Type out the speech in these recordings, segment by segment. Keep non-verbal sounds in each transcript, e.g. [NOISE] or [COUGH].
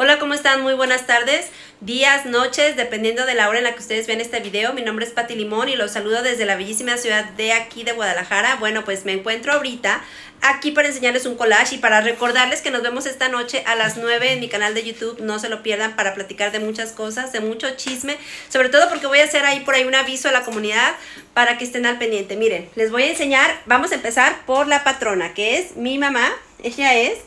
Hola, ¿cómo están? Muy buenas tardes, días, noches, dependiendo de la hora en la que ustedes ven este video. Mi nombre es Pati Limón y los saludo desde la bellísima ciudad de aquí de Guadalajara. Bueno, pues me encuentro ahorita aquí para enseñarles un collage y para recordarles que nos vemos esta noche a las 9 en mi canal de YouTube. No se lo pierdan para platicar de muchas cosas, de mucho chisme, sobre todo porque voy a hacer ahí por ahí un aviso a la comunidad para que estén al pendiente. Miren, les voy a enseñar, vamos a empezar por la patrona, que es mi mamá. Ella es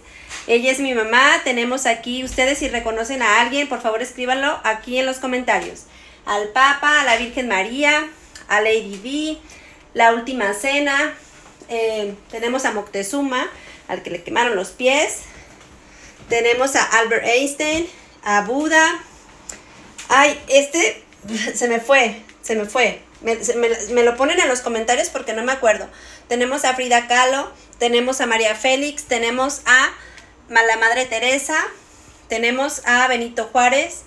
ella es mi mamá. Tenemos aquí, ustedes si reconocen a alguien, por favor escríbanlo aquí en los comentarios. Al Papa, a la Virgen María, a Lady D, la Última Cena. Eh, tenemos a Moctezuma, al que le quemaron los pies. Tenemos a Albert Einstein, a Buda. Ay, este [LAUGHS] se me fue, se me fue. Me, me, lo ponen en los comentarios porque no me acuerdo. Tenemos a Frida Kahlo, tenemos a María Félix, tenemos a la Madre Teresa, tenemos a Benito Juárez,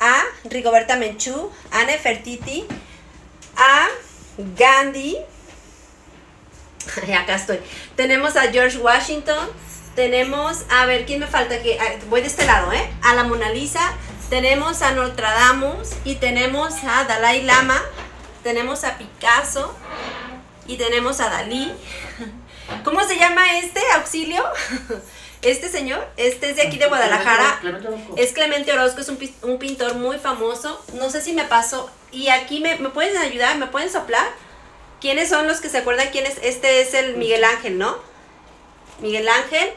a Rigoberta Menchú, a Nefertiti, a Gandhi, [LAUGHS] acá estoy, tenemos a George Washington, tenemos, a ver, ¿quién me falta? Que voy de este lado, ¿eh? A la Mona Lisa, tenemos a Nostradamus y tenemos a Dalai Lama, tenemos a Picasso y tenemos a Dalí. [LAUGHS] ¿Cómo se llama este auxilio? [LAUGHS] Este señor, este es de aquí de Guadalajara, es Clemente Orozco, es un, pintor muy famoso. No sé si me pasó. Y aquí me, me pueden ayudar, me pueden soplar. ¿Quiénes son los que se acuerdan quién es? Este es el Miguel Ángel, ¿no? Miguel Ángel.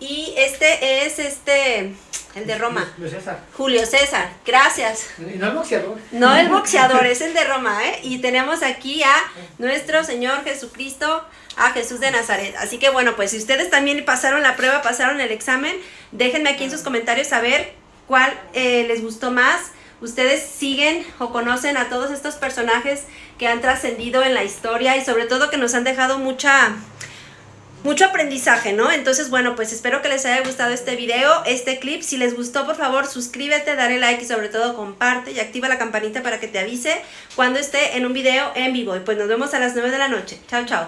Y este es este, el de Roma. Julio César. Julio César, gracias. no el boxeador. No el boxeador, es el de Roma, ¿eh? Y tenemos aquí a nuestro Señor Jesucristo, a Jesús de Nazaret. Así que bueno, pues si ustedes también pasaron la prueba, pasaron el examen, déjenme aquí en sus comentarios saber cuál eh, les gustó más. Ustedes siguen o conocen a todos estos personajes que han trascendido en la historia y sobre todo que nos han dejado mucha mucho aprendizaje, ¿no? Entonces, bueno, pues espero que les haya gustado este video, este clip. Si les gustó, por favor, suscríbete, dale like y sobre todo comparte y activa la campanita para que te avise cuando esté en un video en vivo. Y pues nos vemos a las 9 de la noche. Chao, chao.